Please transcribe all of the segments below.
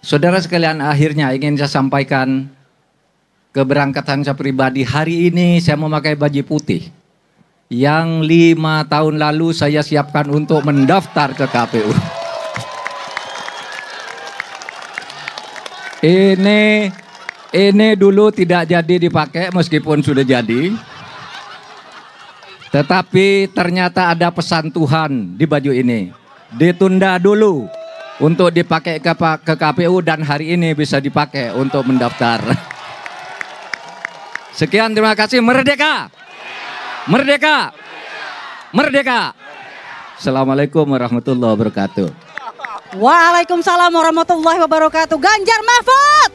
Saudara sekalian, akhirnya ingin saya sampaikan keberangkatan saya pribadi. Hari ini saya memakai baju putih yang lima tahun lalu saya siapkan untuk mendaftar ke KPU. Ini ini dulu tidak jadi dipakai meskipun sudah jadi. Tetapi ternyata ada pesan Tuhan di baju ini. Ditunda dulu untuk dipakai ke, ke KPU dan hari ini bisa dipakai untuk mendaftar. Sekian terima kasih. Merdeka! Merdeka! Merdeka! Assalamualaikum warahmatullahi wabarakatuh. Waalaikumsalam warahmatullahi wabarakatuh. Ganjar Mahfud!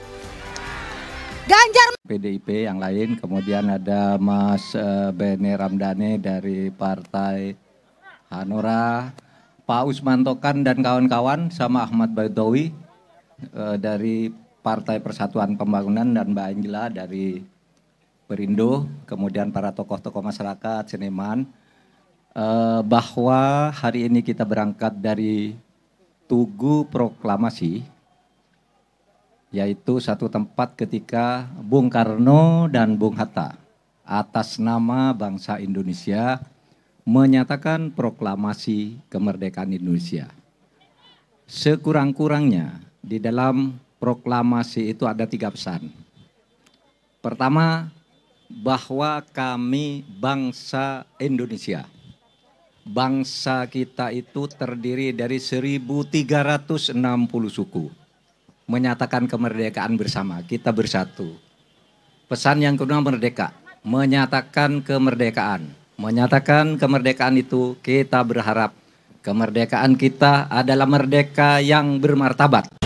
Ganjar PDIP yang lain, kemudian ada Mas uh, Bene Ramdhani dari Partai Hanura, Pak Usman Tokan dan kawan-kawan sama Ahmad Baidowi uh, dari Partai Persatuan Pembangunan dan Mbak Angela dari Perindo, kemudian para tokoh-tokoh masyarakat, seniman, uh, bahwa hari ini kita berangkat dari Tugu Proklamasi yaitu satu tempat ketika Bung Karno dan Bung Hatta atas nama bangsa Indonesia menyatakan proklamasi kemerdekaan Indonesia. Sekurang-kurangnya di dalam proklamasi itu ada tiga pesan. Pertama, bahwa kami bangsa Indonesia. Bangsa kita itu terdiri dari 1360 suku menyatakan kemerdekaan bersama, kita bersatu. Pesan yang kedua merdeka, menyatakan kemerdekaan. Menyatakan kemerdekaan itu kita berharap kemerdekaan kita adalah merdeka yang bermartabat.